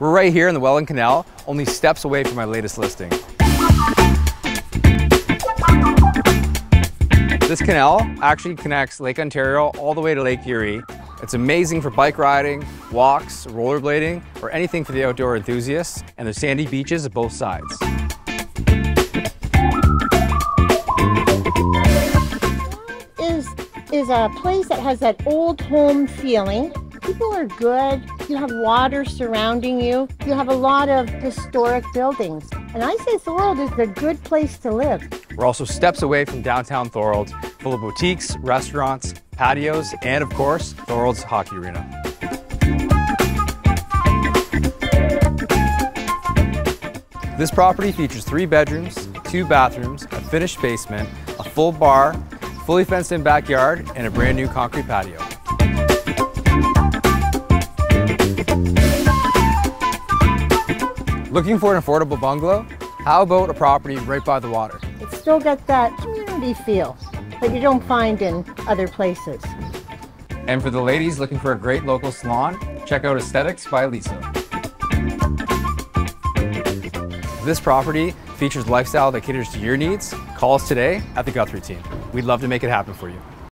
We're right here in the Welland Canal, only steps away from my latest listing. This canal actually connects Lake Ontario all the way to Lake Erie. It's amazing for bike riding, walks, rollerblading, or anything for the outdoor enthusiasts, and there's sandy beaches at both sides. is is a place that has that old home feeling. People are good. You have water surrounding you. You have a lot of historic buildings. And I say Thorold is a good place to live. We're also steps away from downtown Thorold, full of boutiques, restaurants, patios, and of course, Thorold's hockey arena. This property features three bedrooms, two bathrooms, a finished basement, a full bar, fully fenced in backyard, and a brand new concrete patio. Looking for an affordable bungalow? How about a property right by the water? It's still got that community feel that you don't find in other places. And for the ladies looking for a great local salon, check out Aesthetics by Lisa. This property features lifestyle that caters to your needs. Call us today at the Guthrie team. We'd love to make it happen for you.